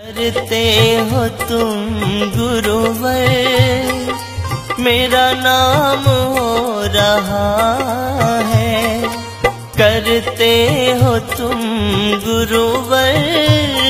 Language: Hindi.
करते हो तुम गुरुवर। मेरा नाम हो रहा है। करते हो तुम गुरुवर।